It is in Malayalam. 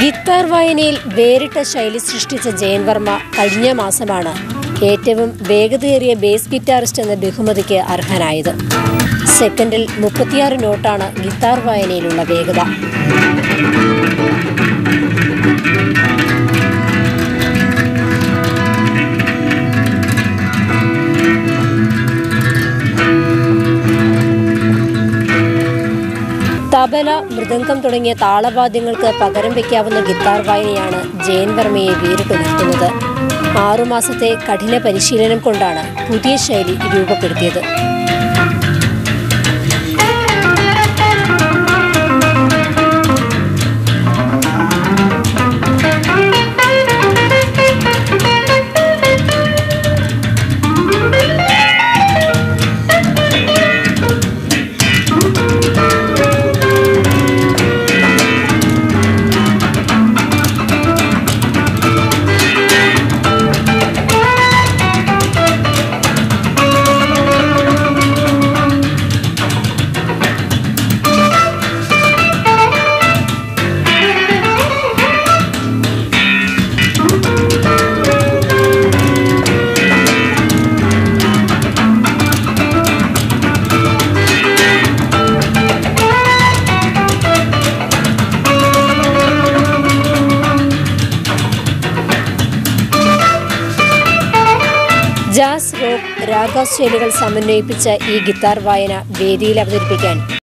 ഗിത്താർ വായനയിൽ വേറിട്ട ശൈലി സൃഷ്ടിച്ച ജയൻ വർമ്മ കഴിഞ്ഞ മാസമാണ് ഏറ്റവും വേഗതയേറിയ ബേസ് ഗിറ്റാറിസ്റ്റ് എന്ന ബഹുമതിക്ക് അർഹനായത്. സെക്കൻഡിൽ മുപ്പത്തിയാറ് നോട്ടാണ് ഗിത്താർ വായനയിലുള്ള വേഗത. തബല മൃദംഗം തുടങ്ങിയ താളവാദ്യങ്ങൾക്ക് പകരം വയ്ക്കാവുന്ന ഗിത്താർ വായനയാണ് ജയൻ വർമ്മയെ വേറിട്ടു നിർത്തുന്നത്. ആറുമാസത്തെ കഠിന പരിശീലനം കൊണ്ടാണ് പുതിയ ശൈലി രൂപപ്പെടുത്തിയത്. ജാസ് റോക്ക് രാഗ ശൈലികൾ സമന്വയിപ്പിച്ച ഈ ഗിത്താർ വായന വേദിയിൽ അവതരിപ്പിക്കാൻ